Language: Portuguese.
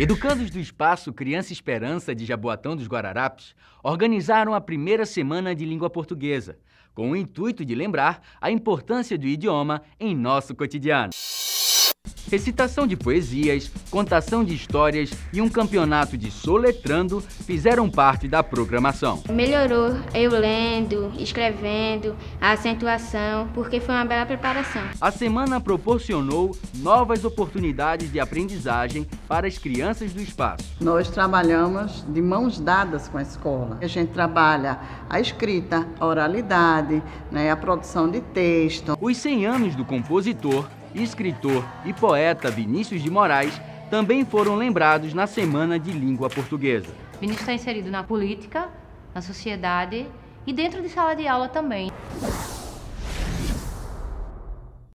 Educandos do Espaço Criança Esperança de Jaboatão dos Guararapes organizaram a primeira semana de língua portuguesa, com o intuito de lembrar a importância do idioma em nosso cotidiano. Recitação de poesias, contação de histórias e um campeonato de soletrando fizeram parte da programação. Melhorou eu lendo, escrevendo, a acentuação, porque foi uma bela preparação. A semana proporcionou novas oportunidades de aprendizagem para as crianças do espaço. Nós trabalhamos de mãos dadas com a escola. A gente trabalha a escrita, a oralidade, né, a produção de texto. Os 100 anos do compositor escritor e poeta Vinícius de Moraes também foram lembrados na Semana de Língua Portuguesa. Vinícius está inserido na política, na sociedade e dentro de sala de aula também.